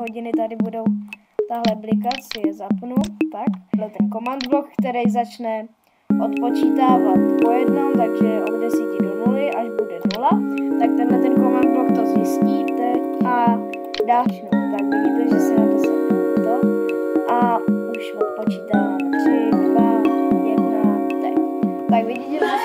hodiny tady budou tahle blikat, si je zapnu, tak. Tohle ten command block, který začne odpočítávat po jednom, takže od 10 do 0, až bude 0, tak tenhle ten command block to zjistíte a dá no, Tak vidíte, že se na to se to a už odpočítá 3, 2, 1, tak. Tak vidíte, že